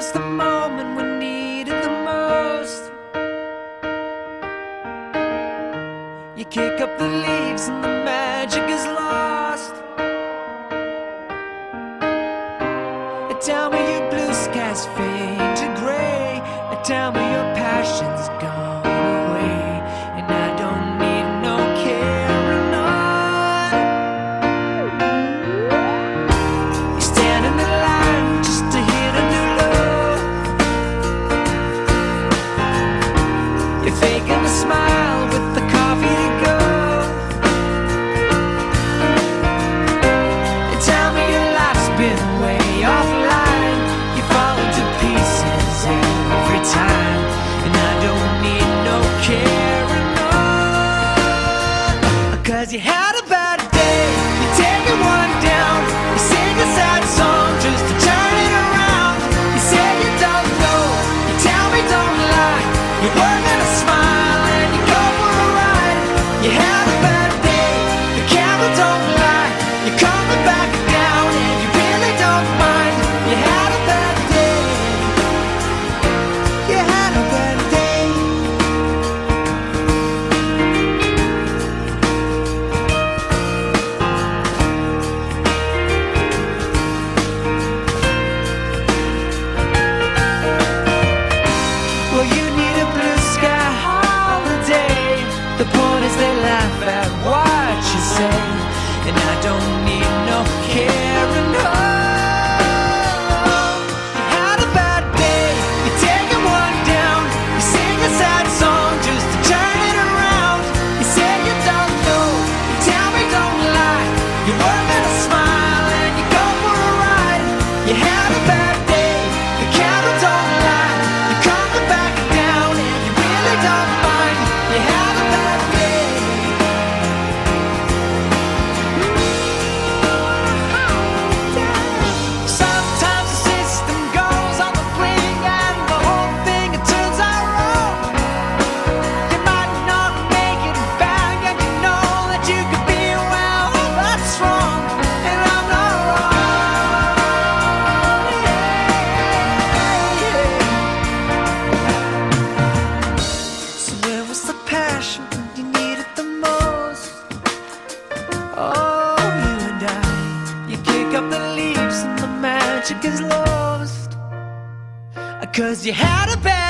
was the moment we needed the most. You kick up the leaves and the magic is lost. Tell me your blue skies fade to gray. Tell me your passion's gone. Faking a smile with the coffee to go. And tell me your life's been way. You fall into pieces every time. And I don't need no. Cause you had a bad day. Taking one down. You sing a sad song just to turn it around. You say you don't know. You tell me don't lie. Working don't need magic is lost. Cause you had a bad